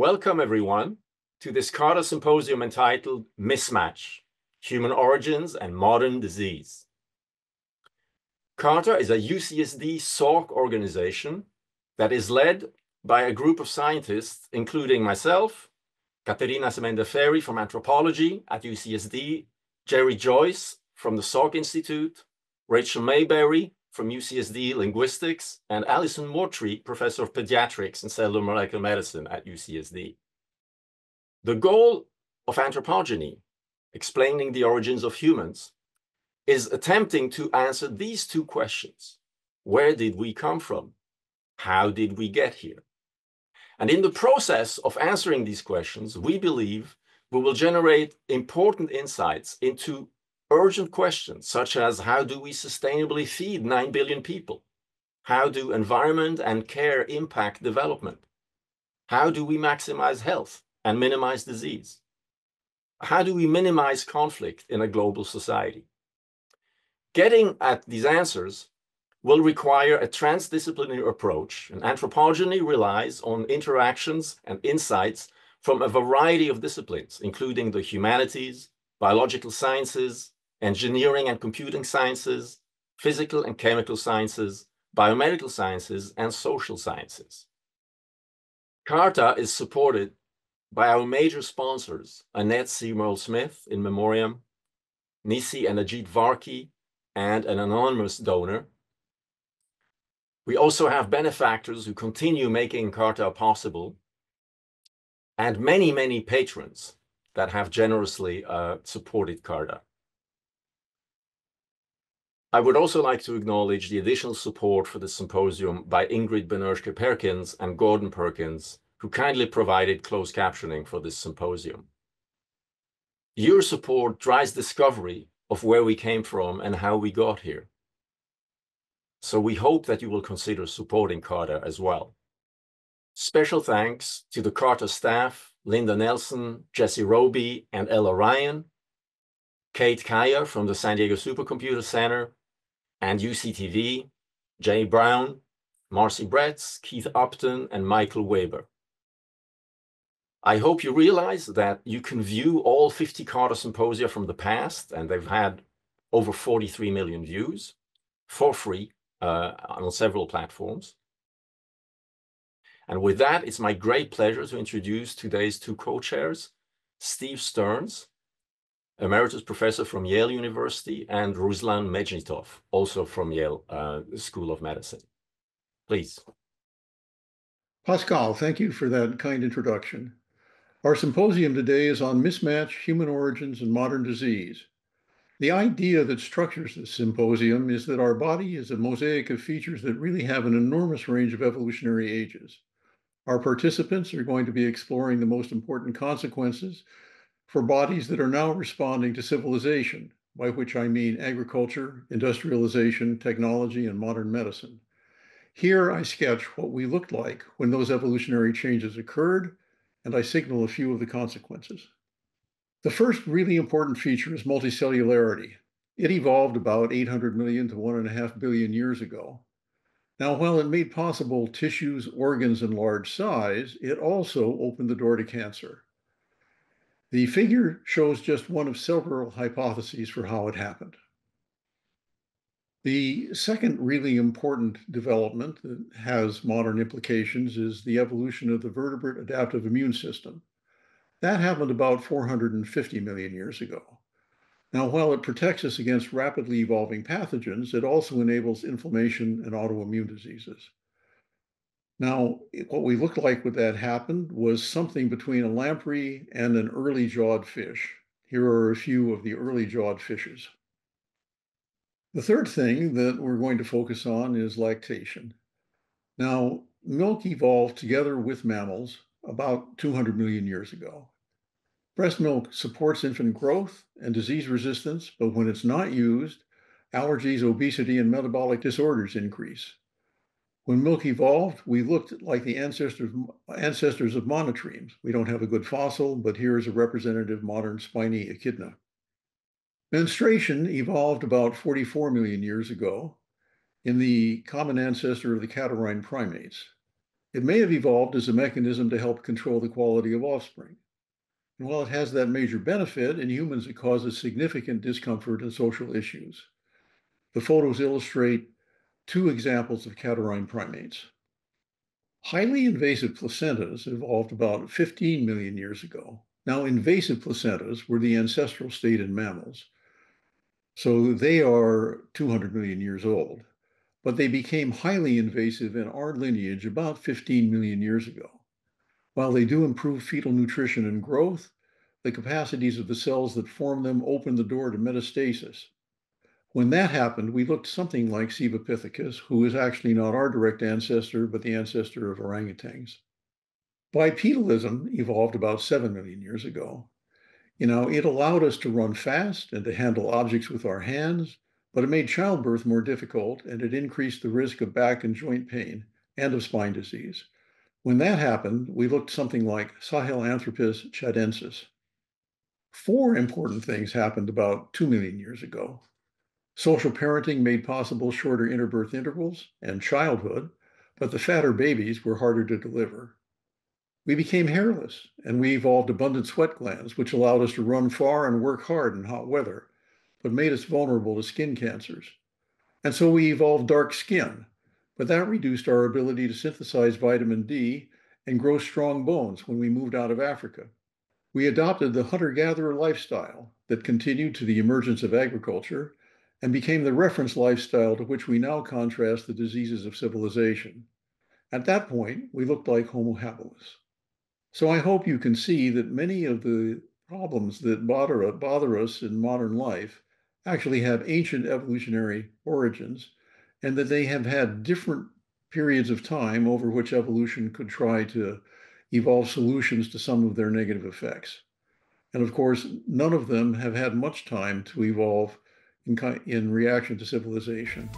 Welcome, everyone, to this CARTA Symposium entitled Mismatch, Human Origins and Modern Disease. CARTA is a UCSD Salk organization that is led by a group of scientists, including myself, Katerina Semendeferi from anthropology at UCSD, Jerry Joyce from the Salk Institute, Rachel Mayberry from UCSD Linguistics, and Alysson Muotri, Professor of Pediatrics and Cellular Molecular Medicine at UCSD. The goal of anthropogeny, explaining the origins of humans, is attempting to answer these two questions. Where did we come from? How did we get here? And in the process of answering these questions, we believe we will generate important insights into urgent questions, such as how do we sustainably feed 9 billion people? How do environment and care impact development? How do we maximize health and minimize disease? How do we minimize conflict in a global society? Getting at these answers will require a transdisciplinary approach, and anthropogeny relies on interactions and insights from a variety of disciplines, including the humanities, biological sciences, engineering and computing sciences, physical and chemical sciences, biomedical sciences, and social sciences. CARTA is supported by our major sponsors, Annette Seymour Smith in memoriam, Nisi and Ajit Varki, and an anonymous donor, we also have benefactors who continue making CARTA possible, and many, many patrons that have generously uh, supported CARTA. I would also like to acknowledge the additional support for the symposium by Ingrid Benirschke Perkins and Gordon Perkins, who kindly provided closed captioning for this symposium. Your support drives discovery of where we came from and how we got here. So we hope that you will consider supporting CARTA as well. Special thanks to the CARTA staff, Linda Nelson, Jesse Roby, and Ella Ryan, Kate Kaya from the San Diego Supercomputer Center, and UCTV, Jay Brown, Marcy Bretz, Keith Upton, and Michael Weber. I hope you realize that you can view all 50 CARTA symposia from the past, and they've had over 43 million views for free uh, on several platforms. And with that, it's my great pleasure to introduce today's two co-chairs, Steve Stearns, Emeritus Professor from Yale University, and Ruslan Medzhitov, also from Yale uh, School of Medicine. Please. Pascal, thank you for that kind introduction. Our symposium today is on mismatch, human origins, and modern disease. The idea that structures this symposium is that our body is a mosaic of features that really have an enormous range of evolutionary ages. Our participants are going to be exploring the most important consequences for bodies that are now responding to civilization, by which I mean agriculture, industrialization, technology, and modern medicine. Here I sketch what we looked like when those evolutionary changes occurred, and I signal a few of the consequences. The first really important feature is multicellularity. It evolved about 800 million to 1.5 billion years ago. Now, while it made possible tissues, organs, and large size, it also opened the door to cancer. The figure shows just one of several hypotheses for how it happened. The second really important development that has modern implications is the evolution of the vertebrate adaptive immune system. That happened about 450 million years ago. Now, while it protects us against rapidly evolving pathogens, it also enables inflammation and autoimmune diseases. Now, what we looked like when that happened was something between a lamprey and an early jawed fish. Here are a few of the early jawed fishes. The third thing that we're going to focus on is lactation. Now, milk evolved together with mammals about 200 million years ago. Breast milk supports infant growth and disease resistance, but when it's not used, allergies, obesity, and metabolic disorders increase. When milk evolved, we looked like the ancestors, ancestors of monotremes. We don't have a good fossil, but here is a representative modern spiny echidna. Menstruation evolved about 44 million years ago in the common ancestor of the catarrhine primates. It may have evolved as a mechanism to help control the quality of offspring. And while it has that major benefit, in humans it causes significant discomfort and social issues. The photos illustrate two examples of catarrhine primates. Highly invasive placentas evolved about 15 million years ago. Now, invasive placentas were the ancestral state in mammals. So they are 200 million years old but they became highly invasive in our lineage about 15 million years ago. While they do improve fetal nutrition and growth, the capacities of the cells that form them open the door to metastasis. When that happened, we looked something like Pithecus, who is actually not our direct ancestor, but the ancestor of orangutans. Bipedalism evolved about 7 million years ago. You know, it allowed us to run fast and to handle objects with our hands, but it made childbirth more difficult and it increased the risk of back and joint pain and of spine disease. When that happened, we looked something like Sahelanthropus tchadensis. Four important things happened about 2 million years ago. Social parenting made possible shorter interbirth intervals and childhood, but the fatter babies were harder to deliver. We became hairless, and we evolved abundant sweat glands, which allowed us to run far and work hard in hot weather but made us vulnerable to skin cancers. And so we evolved dark skin, but that reduced our ability to synthesize vitamin D and grow strong bones when we moved out of Africa. We adopted the hunter gatherer lifestyle that continued to the emergence of agriculture and became the reference lifestyle to which we now contrast the diseases of civilization. At that point, we looked like Homo habilis. So I hope you can see that many of the problems that bother, bother us in modern life actually have ancient evolutionary origins and that they have had different periods of time over which evolution could try to evolve solutions to some of their negative effects. And of course, none of them have had much time to evolve in, in reaction to civilization.